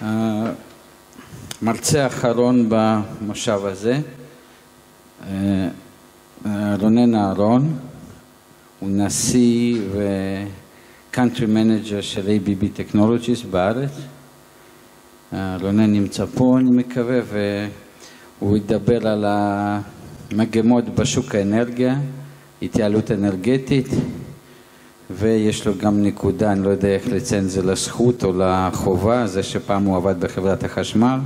המרצה האחרון במושב הזה, אה, רונן אהרון, הוא נשיא ו-country manager של ABB Technologies בארץ. אה, רונן נמצא פה אני מקווה והוא ידבר על המגמות בשוק האנרגיה, התייעלות אנרגטית ויש לו גם נקודה, אני לא יודע איך לציין זה לזכות או לחובה, זה שפעם הוא עבד בחברת החשמל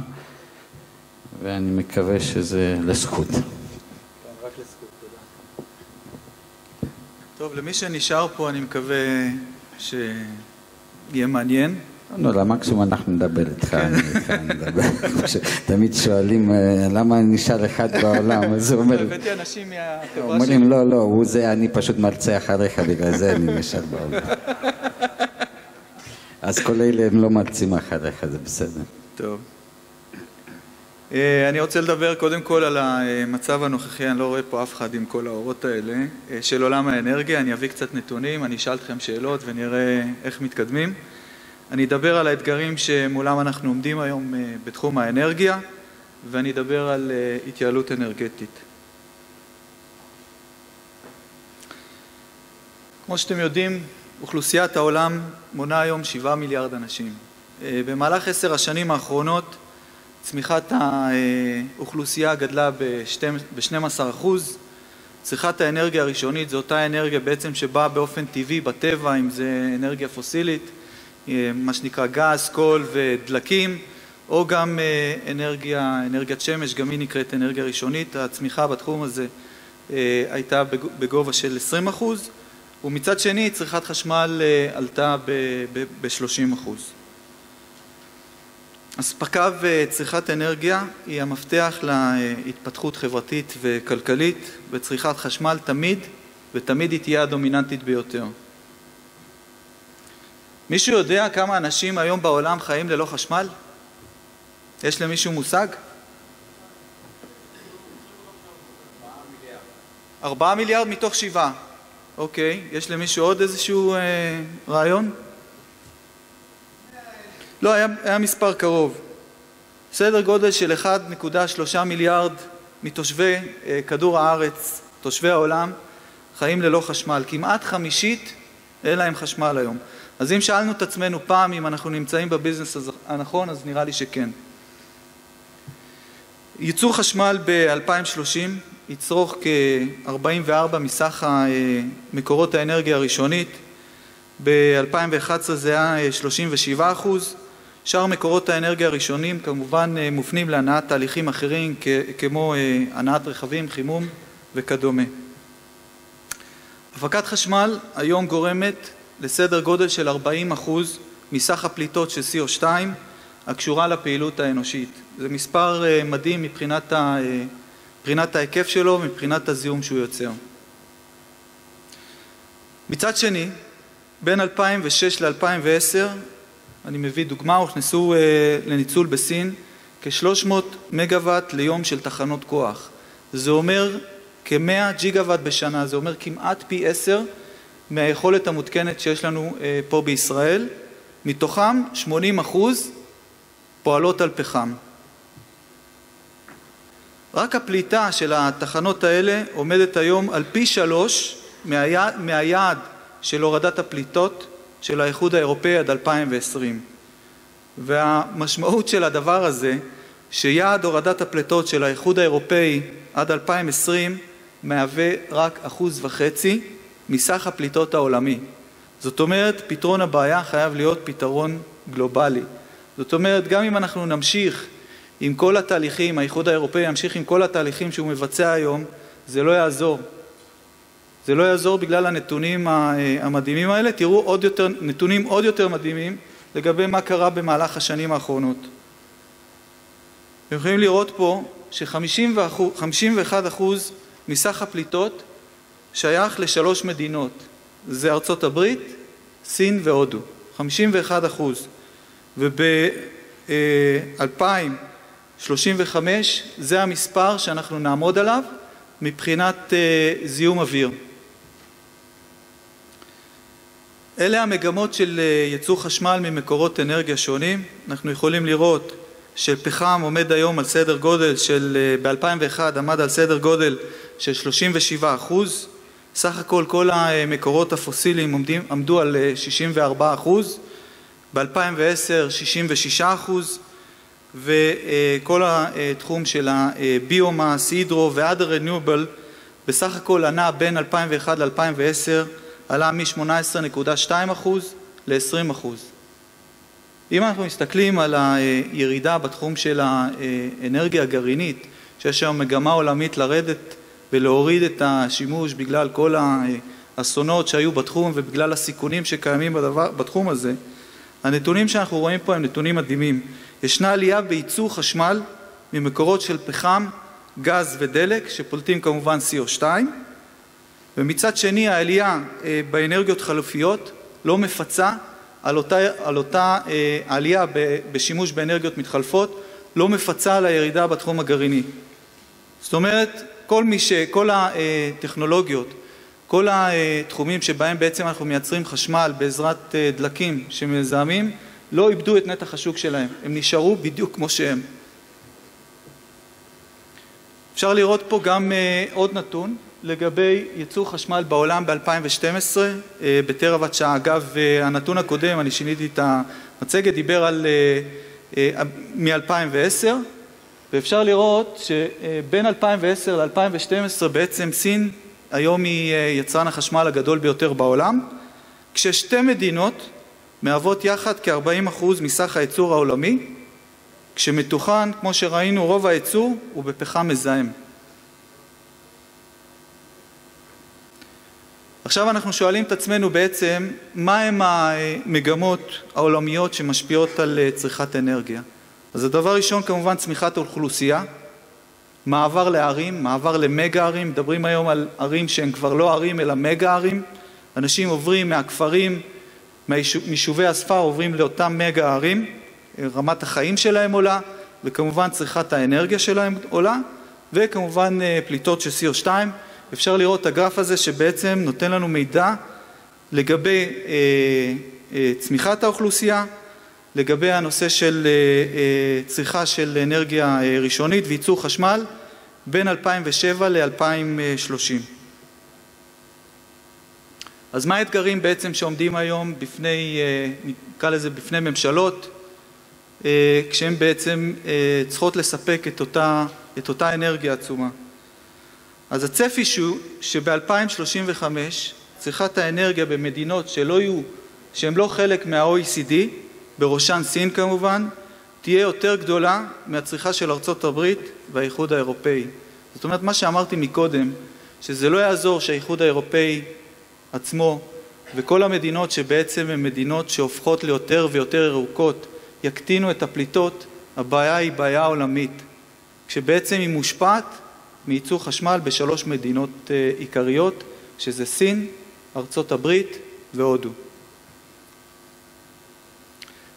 ואני מקווה שזה לזכות. טוב, למי שנשאר פה אני מקווה שיהיה מעניין. לא, למקסימום אנחנו נדבר איתך, אני איתך נדבר. תמיד שואלים אה, למה נשאר אחד בעולם, אז הוא אומר... הבאתי אנשים מהחברה שלי. אומרים לא, לא, הוא זה, אני פשוט מרצה אחריך, בגלל זה אני נשאר בעולם. אז כל אלה הם לא מרצים אחריך, זה בסדר. טוב. אה, אני רוצה לדבר קודם כל על המצב הנוכחי, אני לא רואה פה אף אחד עם כל האורות האלה, אה, של עולם האנרגיה, אני אביא קצת נתונים, אני אשאל אתכם שאלות ונראה איך מתקדמים. אני אדבר על האתגרים שמולם אנחנו עומדים היום אה, בתחום האנרגיה ואני אדבר על התייעלות אנרגטית. כמו שאתם יודעים, אוכלוסיית העולם מונה היום שבעה מיליארד אנשים. במהלך עשר השנים האחרונות צמיחת האוכלוסייה גדלה ב-12%, צריכת האנרגיה הראשונית זו אותה אנרגיה בעצם שבאה באופן טבעי בטבע, אם זה אנרגיה פוסילית, מה שנקרא גז, קול ודלקים, או גם אנרגיה, אנרגיית שמש, גם היא נקראת אנרגיה ראשונית, הצמיחה בתחום הזה הייתה בגובה של 20% ומצד שני צריכת חשמל עלתה ב-30%. אספקה וצריכת אנרגיה היא המפתח להתפתחות חברתית וכלכלית וצריכת חשמל תמיד ותמיד היא תהיה הדומיננטית ביותר. מישהו יודע כמה אנשים היום בעולם חיים ללא חשמל? יש למישהו מושג? ארבעה מיליארד מתוך שבעה. אוקיי, יש למישהו עוד איזשהו אה, רעיון? לא, היה, היה מספר קרוב. סדר גודל של 1.3 מיליארד מתושבי אה, כדור הארץ, תושבי העולם, חיים ללא חשמל. כמעט חמישית אין להם חשמל היום. אז אם שאלנו את עצמנו פעם אם אנחנו נמצאים בביזנס הנכון, אז נראה לי שכן. ייצור חשמל ב-2030 יצרוך כ-44 מסך מקורות האנרגיה הראשונית, ב-2011 זה היה 37 אחוז, שאר מקורות האנרגיה הראשונים כמובן מופנים להנעת תהליכים אחרים כמו הנעת רכבים, חימום וכדומה. הפקת חשמל היום גורמת לסדר גודל של 40 אחוז מסך הפליטות של CO2 הקשורה לפעילות האנושית. זה מספר מדהים מבחינת, ה, מבחינת ההיקף שלו ומבחינת הזיהום שהוא יוצר. מצד שני, בין 2006 ל-2010 אני מביא דוגמה, הוכנסו לניצול בסין כ-300 מגוואט ליום של תחנות כוח. זה אומר כ-100 ג'יגוואט בשנה, זה אומר כמעט פי עשר מהיכולת המותקנת שיש לנו פה בישראל, מתוכם 80 אחוז פועלות על פחם. רק הפליטה של התחנות האלה עומדת היום על פי שלוש מהיעד, מהיעד של הורדת הפליטות של האיחוד האירופאי עד 2020 והמשמעות של הדבר הזה שיעד הורדת הפליטות של האיחוד האירופאי עד 2020 מהווה רק אחוז וחצי מסך הפליטות העולמי. זאת אומרת פתרון הבעיה חייב להיות פתרון גלובלי. זאת אומרת גם אם אנחנו נמשיך עם כל התהליכים, האיחוד האירופאי ימשיך עם כל התהליכים שהוא מבצע היום, זה לא יעזור. זה לא יעזור בגלל הנתונים המדהימים האלה, תראו עוד יותר, נתונים עוד יותר מדהימים לגבי מה קרה במהלך השנים האחרונות. אתם יכולים לראות פה ש-51% מסך הפליטות שייך לשלוש מדינות, זה ארצות הברית, סין והודו, 51 אחוז, וב-2035 זה המספר שאנחנו נעמוד עליו מבחינת זיהום אוויר. אלה המגמות של ייצור חשמל ממקורות אנרגיה שונים. אנחנו יכולים לראות שפחם עומד היום על סדר גודל של, ב-2001 עמד על סדר גודל של 37 אחוז, סך הכל כל המקורות הפוסיליים עומדים, עמדו על 64 אחוז, ב-2010 66 אחוז, וכל התחום של הביומאס, הידרו ועד הרניובל בסך הכל ענה בין 2001 ל-2010 עלה מ-18.2% ל-20%. אם אנחנו מסתכלים על הירידה בתחום של האנרגיה הגרעינית, שיש היום מגמה עולמית לרדת ולהוריד את השימוש בגלל כל האסונות שהיו בתחום ובגלל הסיכונים שקיימים בדבר, בתחום הזה, הנתונים שאנחנו רואים פה הם נתונים מדהימים. ישנה עלייה בייצור חשמל ממקורות של פחם, גז ודלק, שפולטים כמובן CO2, ומצד שני העלייה אה, באנרגיות חלופיות לא מפצה על אותה, על אותה אה, עלייה בשימוש באנרגיות מתחלפות, לא מפצה על הירידה בתחום הגרעיני. זאת אומרת, כל, מי ש, כל הטכנולוגיות, כל התחומים שבהם בעצם אנחנו מייצרים חשמל בעזרת אה, דלקים שמזהמים, לא איבדו את נתח השוק שלהם, הם נשארו בדיוק כמו שהם. אפשר לראות פה גם עוד נתון, לגבי ייצור חשמל בעולם ב-2012 אה, בטרוואט שעה. אגב, אה, הנתון הקודם, אני שיניתי את המצגת, דיבר על אה, מ-2010 ואפשר לראות שבין 2010 ל-2012 בעצם סין היום היא יצרן החשמל הגדול ביותר בעולם כששתי מדינות מהוות יחד כ-40% מסך הייצור העולמי כשמתוכן, כמו שראינו, רוב הייצור הוא בפחם מזהם עכשיו אנחנו שואלים את עצמנו בעצם מהם המגמות העולמיות שמשפיעות על אה, צריכת אנרגיה. אז הדבר ראשון כמובן צמיחת האוכלוסייה, מעבר לערים, מעבר למגה ערים, מדברים היום על ערים שהן כבר לא ערים אלא מגה ערים, אנשים עוברים מהכפרים, מיישובי הספר עוברים לאותם מגה ערים, רמת החיים שלהם עולה וכמובן צריכת האנרגיה שלהם עולה וכמובן אה, פליטות של CO2 אפשר לראות את הגרף הזה שבעצם נותן לנו מידע לגבי אה, אה, צמיחת האוכלוסייה, לגבי הנושא של אה, צריכה של אנרגיה ראשונית וייצור חשמל בין 2007 ל-2030. אז מה האתגרים בעצם שעומדים היום בפני, נקרא לזה בפני ממשלות, כשהן בעצם צריכות לספק את אותה, את אותה אנרגיה עצומה? אז הצפי שהוא שב-2035 צריכת האנרגיה במדינות שלא יהיו, שהן לא חלק מה-OECD, בראשן סין כמובן, תהיה יותר גדולה מהצריכה של ארצות הברית והאיחוד האירופאי. זאת אומרת, מה שאמרתי מקודם, שזה לא יעזור שהאיחוד האירופאי עצמו וכל המדינות שבעצם הן מדינות שהופכות ליותר ויותר ירוקות יקטינו את הפליטות, הבעיה היא בעיה עולמית, כשבעצם היא מושפעת מייצור חשמל בשלוש מדינות אה, עיקריות, שזה סין, ארצות הברית והודו.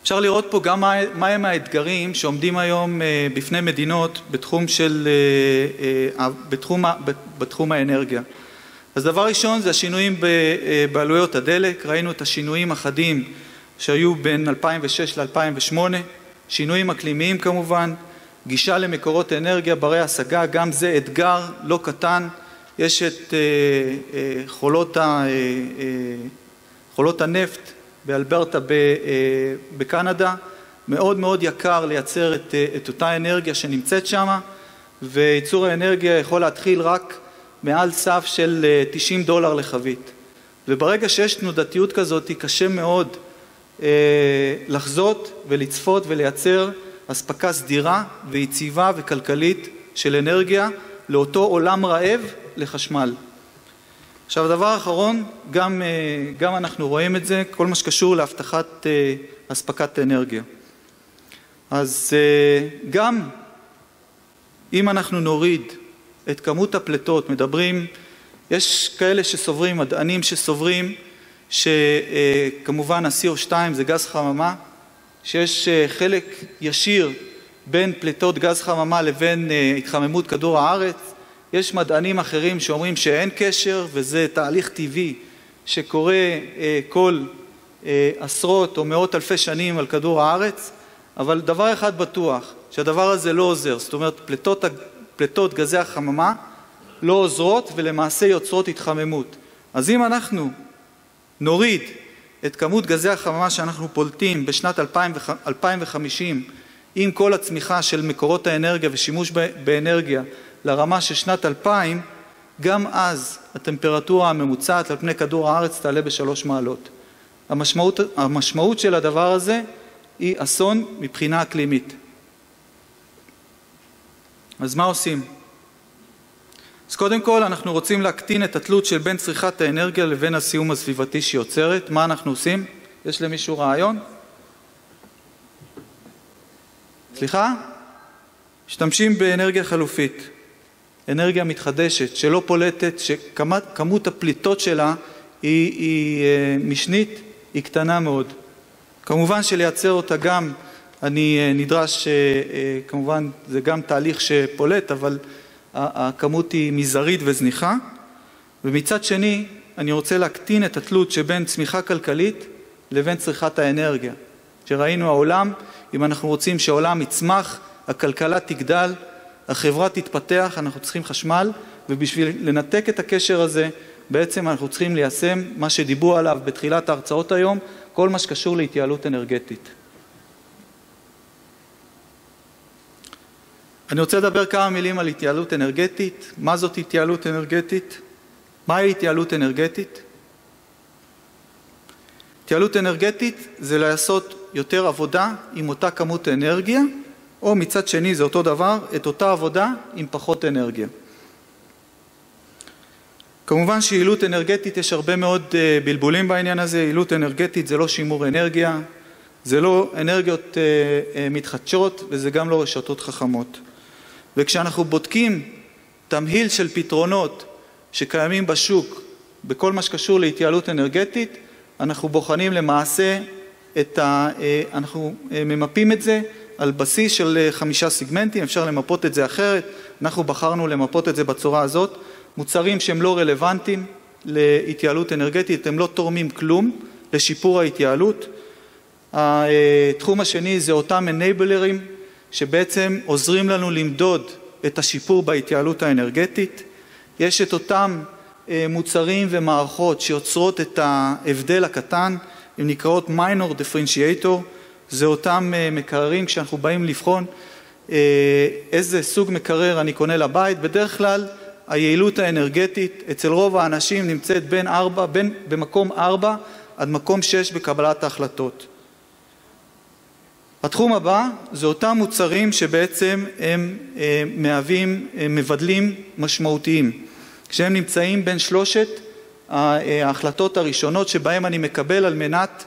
אפשר לראות פה גם מה הם האתגרים שעומדים היום אה, בפני מדינות בתחום, של, אה, בתחום, בתחום האנרגיה. אז דבר ראשון זה השינויים בעלויות הדלק, ראינו את השינויים החדים שהיו בין 2006 ל-2008, שינויים אקלימיים כמובן, גישה למקורות אנרגיה ברי השגה, גם זה אתגר לא קטן, יש את אה, אה, חולות, ה, אה, חולות הנפט באלברטה בקנדה, מאוד מאוד יקר לייצר את, את אותה אנרגיה שנמצאת שם וייצור האנרגיה יכול להתחיל רק מעל סף של 90 דולר לחבית וברגע שיש תנודתיות כזאת קשה מאוד לחזות ולצפות ולייצר אספקה סדירה ויציבה וכלכלית של אנרגיה לאותו עולם רעב לחשמל. עכשיו הדבר האחרון, גם, אה, גם אנחנו רואים את זה, כל מה שקשור להבטחת אה, אספקת אנרגיה. אז אה, גם אם אנחנו נוריד את כמות הפליטות, מדברים, יש כאלה שסוברים, מדענים שסוברים שכמובן ה-CO2 זה גז חממה שיש חלק ישיר בין פליטות גז חממה לבין התחממות כדור הארץ. יש מדענים אחרים שאומרים שאין קשר וזה תהליך טבעי שקורה אה, כל עשרות או מאות אלפי שנים על כדור הארץ, אבל דבר אחד בטוח, שהדבר הזה לא עוזר, זאת אומרת פליטות, פליטות גזי החממה לא עוזרות ולמעשה יוצרות התחממות. אז אם אנחנו נוריד את כמות גזי החממה שאנחנו פולטים בשנת 2050 עם כל הצמיחה של מקורות האנרגיה ושימוש באנרגיה לרמה של שנת 2000, גם אז הטמפרטורה הממוצעת על פני כדור הארץ תעלה בשלוש מעלות. המשמעות, המשמעות של הדבר הזה היא אסון מבחינה אקלימית. אז מה עושים? אז קודם כל אנחנו רוצים להקטין את התלות של בין צריכת האנרגיה לבין הסיום הסביבתי שהיא יוצרת. מה אנחנו עושים? יש למישהו רעיון? סליחה? משתמשים באנרגיה חלופית, אנרגיה מתחדשת שלא פולטת, שכמות הפליטות שלה היא, היא אה, משנית, היא קטנה מאוד. כמובן שלייצר אותה גם אני אה, נדרש, אה, כמובן זה גם תהליך שפולט, אבל הכמות היא מזערית וזניחה. ומצד שני, אני רוצה להקטין את התלות שבין צמיחה כלכלית לבין צריכת האנרגיה. שראינו העולם, אם אנחנו רוצים שהעולם יצמח, הכלכלה תגדל, החברה תתפתח, אנחנו צריכים חשמל, ובשביל לנתק את הקשר הזה, בעצם אנחנו צריכים ליישם מה שדיברו עליו בתחילת ההרצאות היום, כל מה שקשור להתייעלות אנרגטית. אני רוצה לדבר כמה מילים על התייעלות אנרגטית. מה זאת התייעלות אנרגטית? מהי התייעלות אנרגטית? התייעלות אנרגטית זה לעשות יותר עבודה עם אותה כמות אנרגיה, או מצד שני זה אותו דבר, את אותה עבודה עם פחות אנרגיה. כמובן שיעילות אנרגטית, יש הרבה מאוד אה, בלבולים בעניין הזה, יעילות אנרגטית זה לא שימור אנרגיה, זה לא אנרגיות אה, אה, מתחדשות וזה גם לא רשתות חכמות. וכשאנחנו בודקים תמהיל של פתרונות שקיימים בשוק בכל מה שקשור להתייעלות אנרגטית, אנחנו בוחנים למעשה את ה... אנחנו ממפים את זה על בסיס של חמישה סיגמנטים, אפשר למפות את זה אחרת, אנחנו בחרנו למפות את זה בצורה הזאת. מוצרים שהם לא רלוונטיים להתייעלות אנרגטית, הם לא תורמים כלום לשיפור ההתייעלות. התחום השני זה אותם אנייבלרים שבעצם עוזרים לנו למדוד את השיפור בהתייעלות האנרגטית. יש את אותם אה, מוצרים ומערכות שיוצרות את ההבדל הקטן, הם נקראות minor differentiator, זה אותם אה, מקררים כשאנחנו באים לבחון אה, איזה סוג מקרר אני קונה לבית, בדרך כלל היעילות האנרגטית אצל רוב האנשים נמצאת בין ארבע, בין במקום ארבע עד מקום שש בקבלת ההחלטות. התחום הבא זה אותם מוצרים שבעצם הם אה, מהווים מבדלים משמעותיים, כשהם נמצאים בין שלושת ההחלטות הראשונות שבהם אני מקבל על מנת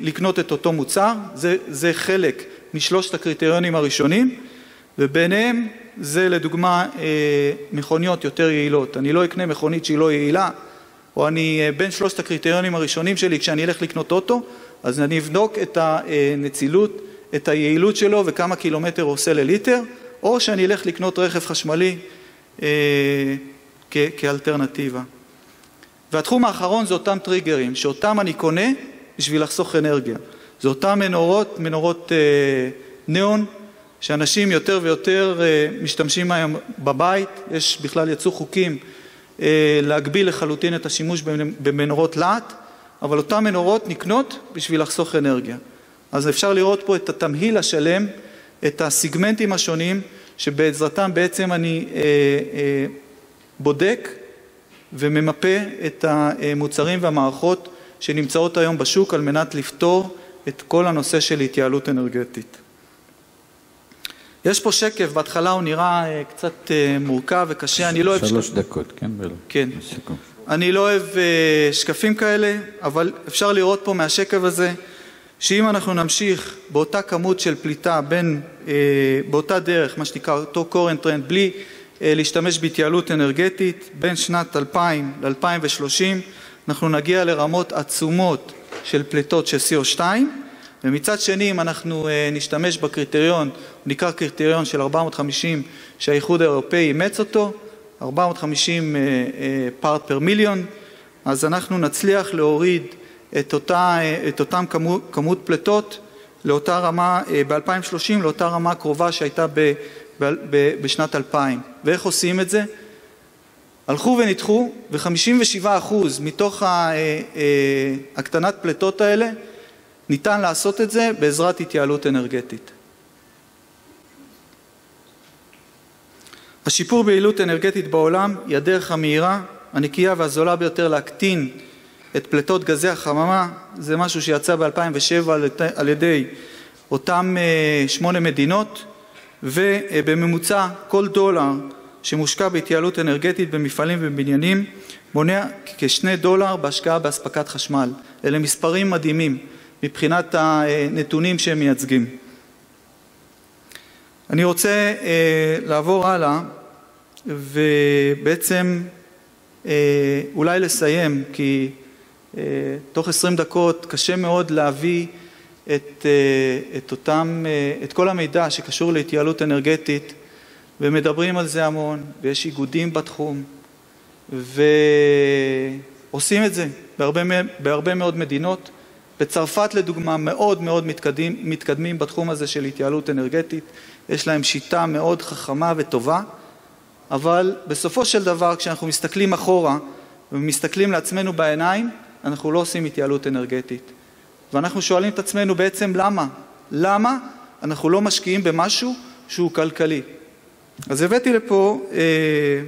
לקנות את אותו מוצר, זה, זה חלק משלושת הקריטריונים הראשונים וביניהם זה לדוגמה אה, מכוניות יותר יעילות. אני לא אקנה מכונית שהיא לא יעילה, או אני אה, בין שלושת הקריטריונים הראשונים שלי כשאני אלך לקנות אוטו, אז אני אבדוק את הנצילות, את היעילות שלו וכמה קילומטר הוא עושה לליטר, או שאני אלך לקנות רכב חשמלי אה, כאלטרנטיבה. והתחום האחרון זה אותם טריגרים, שאותם אני קונה בשביל לחסוך אנרגיה. זה אותם מנורות, מנורות אה, ניאון, שאנשים יותר ויותר אה, משתמשים היום בבית, יש בכלל יצאו חוקים אה, להגביל לחלוטין את השימוש במנורות להט, אבל אותן מנורות נקנות בשביל לחסוך אנרגיה. אז אפשר לראות פה את התמהיל השלם, את הסיגמנטים השונים שבעזרתם בעצם אני אה, אה, בודק וממפה את המוצרים והמערכות שנמצאות היום בשוק על מנת לפתור את כל הנושא של התייעלות אנרגטית. יש פה שקף, בהתחלה הוא נראה אה, קצת אה, מורכב וקשה, אני לא אוהב... שלוש. דקות, כן? כן. אני לא אוהב אה, שקפים כאלה, אבל אפשר לראות פה מהשקף הזה שאם אנחנו נמשיך באותה כמות של פליטה בין, באותה דרך, מה שנקרא אותו current trend, בלי להשתמש בהתייעלות אנרגטית, בין שנת 2000 ל-2030 אנחנו נגיע לרמות עצומות של פליטות של CO2 ומצד שני אם אנחנו אה, נשתמש בקריטריון, נקרא קריטריון של 450 שהאיחוד האירופאי אימץ אותו, 450 פארט פר מיליון, אז אנחנו נצליח להוריד את, אותה, את אותם כמות, כמות פליטות לאותה רמה, ב-2030 לאותה רמה קרובה שהייתה ב, בשנת 2000. ואיך עושים את זה? הלכו וניתחו ו-57% מתוך הקטנת פליטות האלה ניתן לעשות את זה בעזרת התייעלות אנרגטית. השיפור ביעילות אנרגטית בעולם היא הדרך המהירה, הנקייה והזולה ביותר להקטין את פליטות גזי החממה, זה משהו שיצא ב-2007 על ידי אותם שמונה מדינות ובממוצע כל דולר שמושקע בהתייעלות אנרגטית במפעלים ובבניינים מונע כשני דולר בהשקעה באספקת חשמל. אלה מספרים מדהימים מבחינת הנתונים שהם מייצגים. אני רוצה אה, לעבור הלאה ובעצם אה, אולי לסיים כי אה, תוך עשרים דקות קשה מאוד להביא את, אה, את, אותם, אה, את כל המידע שקשור להתייעלות אנרגטית ומדברים על זה המון ויש איגודים בתחום ועושים את זה בהרבה, בהרבה מאוד מדינות בצרפת לדוגמה מאוד מאוד מתקדמים, מתקדמים בתחום הזה של התייעלות אנרגטית, יש להם שיטה מאוד חכמה וטובה, אבל בסופו של דבר כשאנחנו מסתכלים אחורה ומסתכלים לעצמנו בעיניים, אנחנו לא עושים התייעלות אנרגטית. ואנחנו שואלים את עצמנו בעצם למה? למה אנחנו לא משקיעים במשהו שהוא כלכלי? אז הבאתי לפה אה,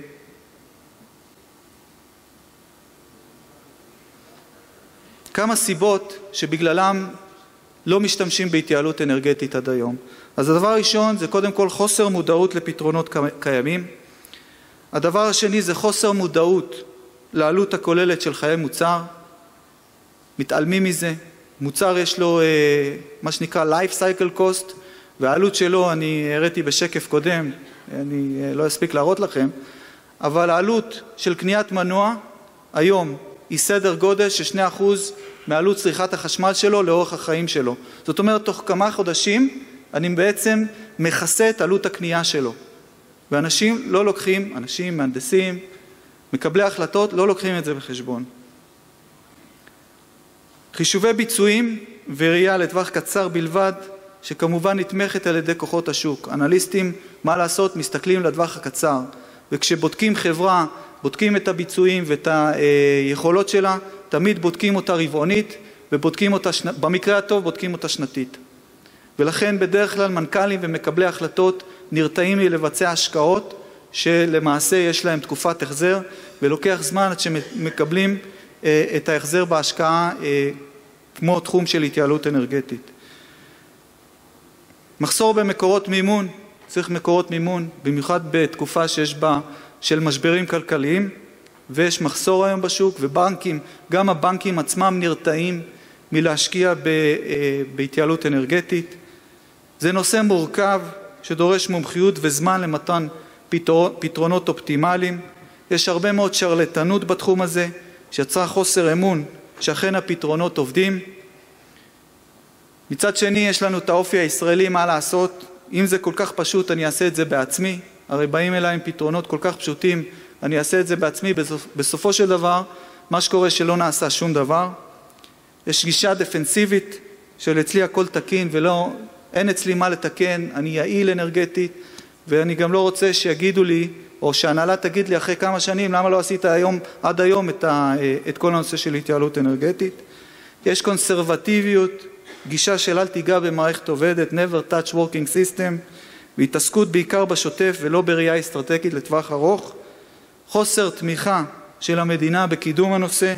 כמה סיבות שבגללם לא משתמשים בהתייעלות אנרגטית עד היום. אז הדבר הראשון זה קודם כל חוסר מודעות לפתרונות קיימים. הדבר השני זה חוסר מודעות לעלות הכוללת של חיי מוצר. מתעלמים מזה. מוצר יש לו אה, מה שנקרא life cycle cost והעלות שלו אני הראיתי בשקף קודם, אני אה, לא אספיק להראות לכם, אבל העלות של קניית מנוע היום היא סדר גודל של 2% מעלות צריכת החשמל שלו לאורך החיים שלו. זאת אומרת, תוך כמה חודשים אני בעצם מכסה את עלות הקנייה שלו. ואנשים לא לוקחים, אנשים, מהנדסים, מקבלי החלטות, לא לוקחים את זה בחשבון. חישובי ביצועים וראייה לטווח קצר בלבד, שכמובן נתמכת על ידי כוחות השוק. אנליסטים, מה לעשות, מסתכלים לטווח הקצר, וכשבודקים חברה בודקים את הביצועים ואת היכולות שלה, תמיד בודקים אותה רבעונית ובודקים אותה, במקרה הטוב בודקים אותה שנתית. ולכן בדרך כלל מנכ"לים ומקבלי החלטות נרתעים מלבצע השקעות שלמעשה יש להם תקופת החזר ולוקח זמן עד שמקבלים את ההחזר בהשקעה אה, כמו תחום של התייעלות אנרגטית. מחסור במקורות מימון, צריך מקורות מימון, במיוחד בתקופה שיש בה של משברים כלכליים ויש מחסור היום בשוק ובנקים, גם הבנקים עצמם נרתעים מלהשקיע אה, בהתייעלות אנרגטית. זה נושא מורכב שדורש מומחיות וזמן למתן פתרונות אופטימליים. יש הרבה מאוד שרלטנות בתחום הזה שיצרה חוסר אמון שאכן הפתרונות עובדים. מצד שני יש לנו את האופי הישראלי מה לעשות, אם זה כל כך פשוט אני אעשה את זה בעצמי, הרי באים אליי עם פתרונות כל כך פשוטים, אני אעשה את זה בעצמי, בסופ, בסופו של דבר מה שקורה שלא נעשה שום דבר. יש גישה דפנסיבית של אצלי הכל תקין ולא, אין אצלי מה לתקן, אני יעיל אנרגטית ואני גם לא רוצה שיגידו לי או שהנהלה תגיד לי אחרי כמה שנים למה לא עשית היום, עד היום את, ה, את כל הנושא של התייעלות אנרגטית. יש קונסרבטיביות, גישה של אל תיגע במערכת עובדת, never touch working system, והתעסקות בעיקר בשוטף ולא בראייה אסטרטגית לטווח ארוך, חוסר תמיכה של המדינה בקידום הנושא,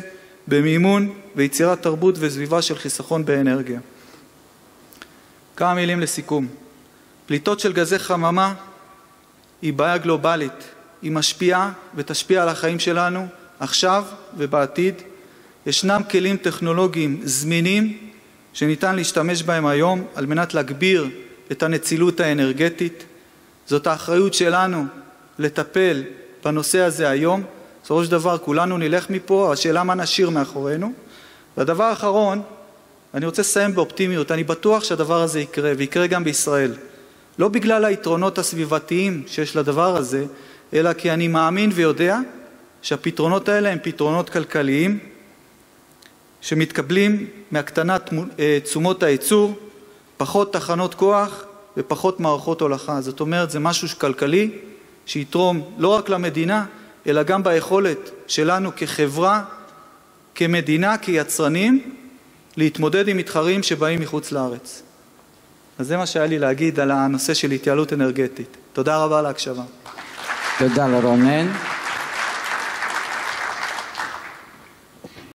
במימון ויצירת תרבות וסביבה של חיסכון באנרגיה. כמה מילים לסיכום. פליטות של גזי חממה היא בעיה גלובלית, היא משפיעה ותשפיע על החיים שלנו עכשיו ובעתיד. ישנם כלים טכנולוגיים זמינים שניתן להשתמש בהם היום על מנת להגביר את הנצילות האנרגטית. זאת האחריות שלנו לטפל בנושא הזה היום. בסופו של דבר כולנו נלך מפה, השאלה מה נשאיר מאחורינו. והדבר האחרון, אני רוצה לסיים באופטימיות, אני בטוח שהדבר הזה יקרה, ויקרה גם בישראל. לא בגלל היתרונות הסביבתיים שיש לדבר הזה, אלא כי אני מאמין ויודע שהפתרונות האלה הם פתרונות כלכליים שמתקבלים מהקטנת אה, תשומות הייצור, פחות תחנות כוח ופחות מערכות הולכה. זאת אומרת, זה משהו כלכלי שיתרום לא רק למדינה, אלא גם ביכולת שלנו כחברה, כמדינה, כיצרנים, להתמודד עם מתחרים שבאים מחוץ לארץ. אז זה מה שהיה לי להגיד על הנושא של התייעלות אנרגטית. תודה רבה על ההקשבה. תודה לרונן.